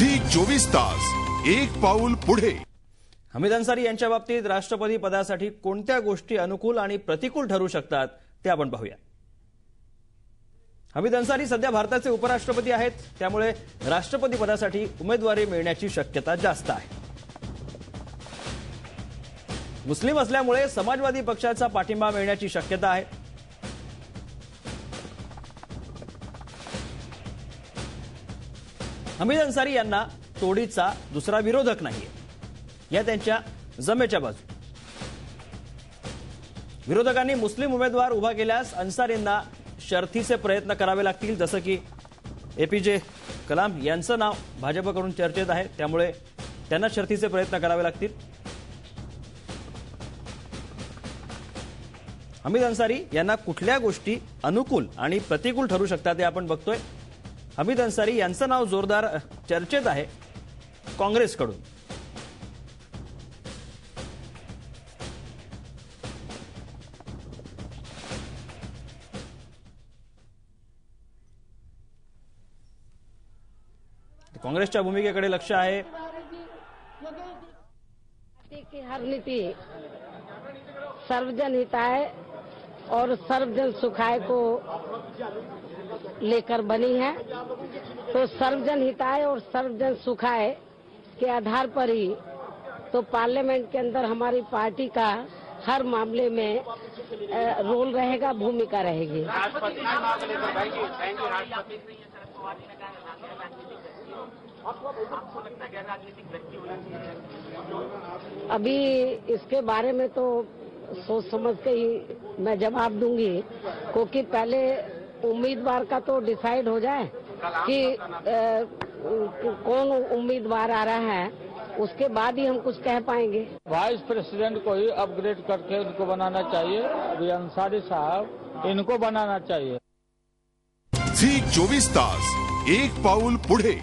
झी चोवीस तास एक पाऊल पुढे. हमीद अन्सारी यांच्या बाबतीत राष्ट्रपती पदासाठी कोणत्या गोष्टी अनुकूल आणि प्रतिकूल ठरू शकतात ते आपण पाहूया. हमीद अन्सारी सध्या भारताचे उपराष्ट्रपती आहेत त्यामुळे राष्ट्रपती पदासाठी उमेदवारी मिळण्याची शक्यता जास्त आहे. मुस्लिम असल्यामुळे समाजवादी पक्षाचा पाठिंबा मिळण्याची शक्यता आहे हमीद अन्सारी यांना तोडीचा दुसरा विरोधक नाही या त्यांच्या जमेच्या बाजू. विरोधकांनी मुस्लिम उमेदवार उभा केल्यास अन्सारींना शर्थीचे प्रयत्न करावे लागतील जसं की एपीजे कलाम यांचं नाव भाजपकडून चर्चेत आहे त्यामुळे त्यांना शर्थीचे प्रयत्न करावे लागतील. हमीद अन्सारी यांना कुठल्या गोष्टी अनुकूल आणि प्रतिकूल ठरू शकतात हे आपण बघतोय. अन्सारी यांचं नाव जोरदार चर्चेत आहे. काँग्रेसकडून. काँग्रेसच्या भूमिकेकडे लक्ष आहे. की हर नीति सर्वजन हिताय और सर्वजन सुखाय को लेकर बनी है। तो सर्वजन हिताय और सर्वजन सुखाय के आधार पर ही तो पार्लियामेंट के अंदर हमारी पार्टी का हर मामले में रोल रहेगा भूमिका रहेगी। अभी इसके बारे में तो सोच समझ के ही मैं जवाब दूँगी। क्योंकि पहले उम्मीदवार का तो डिसाइड हो जाए कि कौन उम्मीदवार आ रहा है उसके बाद ही हम कुछ कह पाएँगे। वाइस प्रेसिडेंट को ही अपग्रेड करके उनको बनाना चाहिए अंसारी साहब इनको बनाना चाहिए। झी चोवीस तास एक पाउल पुढे।